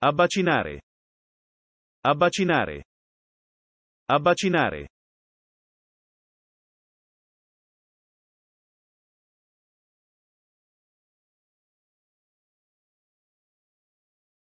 Abbacinare. Abbacinare. Abbacinare.